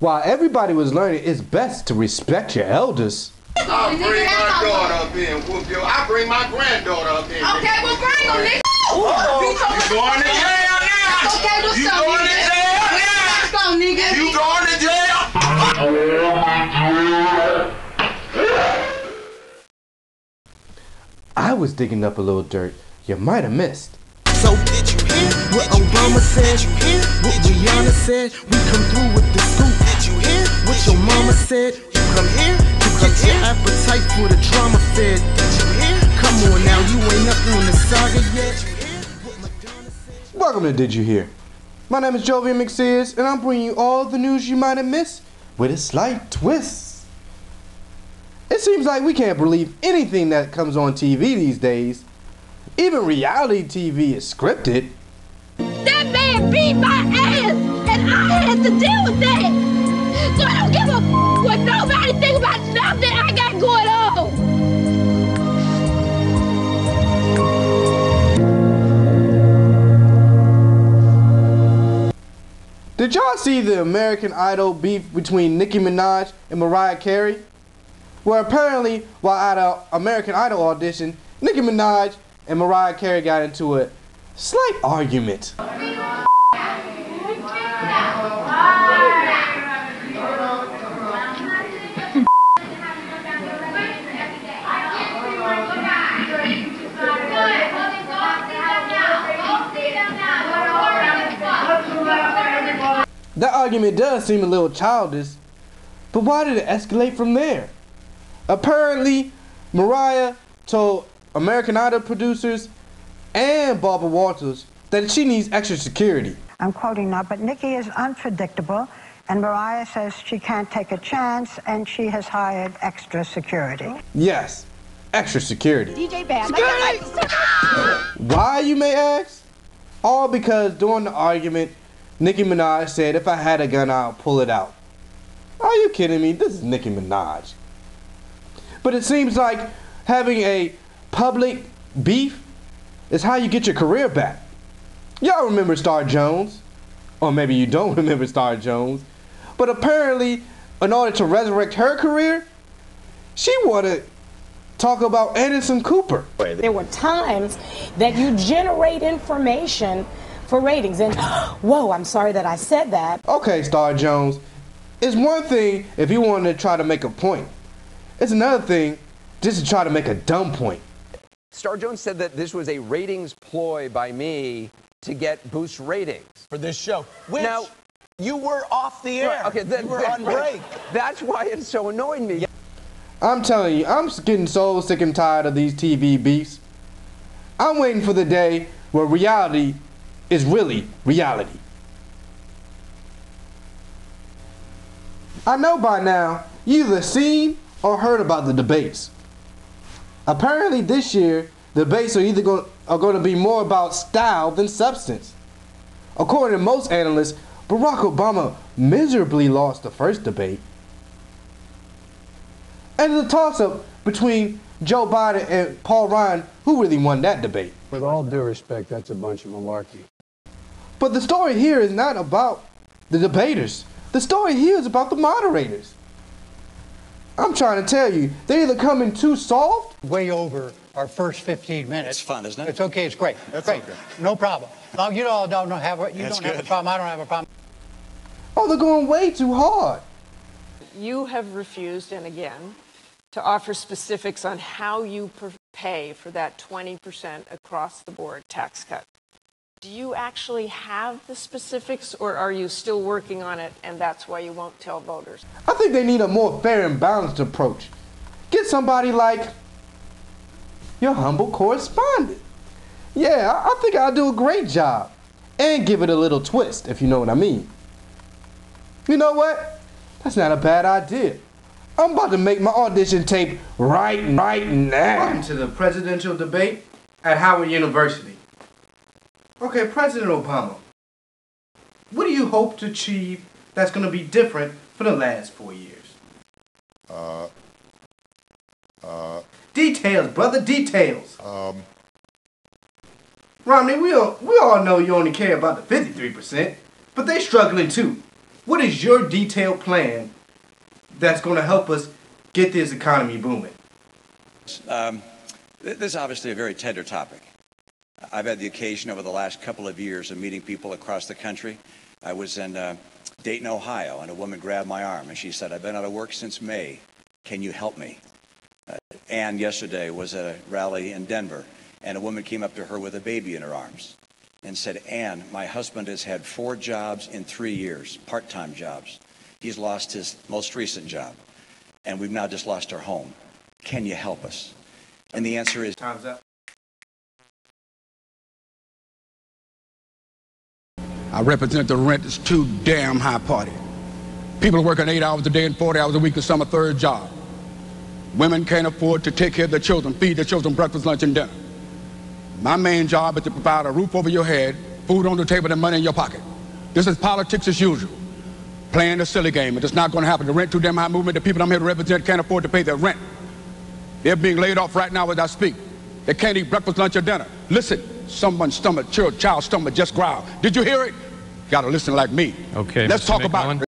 While everybody was learning it's best to respect your elders. I'll bring my daughter up here and whoop you. I'll bring my granddaughter up here. Okay, well, bring them, nigga. Oh, you going to jail now? Okay, what's You up, going to jail now? Let's go, nigga. You going to jail? I was digging up a little dirt you might have missed. So did you hear what Obama said? Did you hear what Rihanna said? We come through with the scoop. Did you hear what your mama said? You come here to get your appetite for the drama fed. Did you hear? Come on now, you ain't up on the saga yet. Did you hear what Madonna said? Welcome to Did You Hear? My name is Jovian McSears, and I'm bringing you all the news you might have missed with a slight twist. It seems like we can't believe anything that comes on TV these days. Even reality TV is scripted. That man beat my ass, and I had to deal with that. So I don't give what nobody think about nothing I got going on. Did y'all see the American Idol beef between Nicki Minaj and Mariah Carey? Where apparently, while at an American Idol audition, Nicki Minaj and Mariah Carey got into a slight argument. Argument does seem a little childish, but why did it escalate from there? Apparently, Mariah told American Idol producers and Barbara Walters that she needs extra security. I'm quoting now, but Nicki is unpredictable, and Mariah says she can't take a chance, and she has hired extra security. Yes, extra security. DJ Bad. Why, you may ask? All because during the argument, Nicki Minaj said, if I had a gun, I'll pull it out. Are you kidding me? This is Nicki Minaj. But it seems like having a public beef is how you get your career back. Y'all remember Star Jones? Or maybe you don't remember Star Jones. But apparently, in order to resurrect her career, she wanted to talk about Anderson Cooper. There were times that you generate information for ratings. And whoa, I'm sorry that I said that. Okay, Star Jones. It's one thing if you want to try to make a point. It's another thing just to try to make a dumb point. Star Jones said that this was a ratings ploy by me to get boost ratings. for this show. Which Now- you were off the air. Okay, then you were that- on break. That's why it's so annoying me. I'm telling you, I'm getting so sick and tired of these TV beefs. I'm waiting for the day where reality is really reality. I know by now you either seen or heard about the debates. Apparently this year, the debates are either going, are going to be more about style than substance. According to most analysts, Barack Obama miserably lost the first debate. And the toss up between Joe Biden and Paul Ryan who really won that debate. With all due respect, that's a bunch of malarkey. But the story here is not about the debaters. The story here is about the moderators. I'm trying to tell you, they're either coming too soft way over our first 15 minutes. It's fun, isn't it? It's okay. It's great. That's great. okay. No problem. No, you all don't have a- you That's don't have a problem. I don't have a problem. Oh, they're going way too hard. You have refused, and again, to offer specifics on how you pay for that 20% across the board tax cut. Do you actually have the specifics, or are you still working on it, and that's why you won't tell voters? I think they need a more fair and balanced approach. Get somebody like your humble correspondent. Yeah, I I think I'll do a great job. And give it a little twist, if you know what I mean. You know what? That's not a bad idea. I'm about to make my audition tape right, right now. Welcome to the presidential debate at Howard University. Okay, President Obama, what do you hope to achieve that's going to be different for the last four years? Uh, uh, Details, brother, details. um, Romney, we all, we all know you only care about the 53%, but they're struggling too. What is your detailed plan that's going to help us get this economy booming? Um, this is obviously a very tender topic. I've had the occasion over the last couple of years of meeting people across the country. I was in uh, Dayton, Ohio, and a woman grabbed my arm and she said, I've been out of work since May. Can you help me? Uh, yesterday was at a rally in Denver, and a woman came up to her with a baby in her arms and said, Ann, my husband has had four jobs in three years, part time jobs. He's lost his most recent job, and we've now just lost our home. Can you help us? And the answer is Time's up. I represent the rent that's too damn high party. People are working eight hours a day and 40 hours a week to some a third job. Women can't afford to take care of their children, feed their children breakfast, lunch, and dinner. My main job is to provide a roof over your head, food on the table, and money in your pocket. This is politics as usual. Playing a silly game. It's not going to happen. The rent too damn high movement, the people I'm here to represent can't afford to pay their rent. They're being laid off right now as I speak. They can't eat breakfast, lunch, or dinner. Listen, someone's stomach, child, child's stomach just growled. Did you hear it? Gotta listen like me. Okay, Let's Mr. talk about McMillan.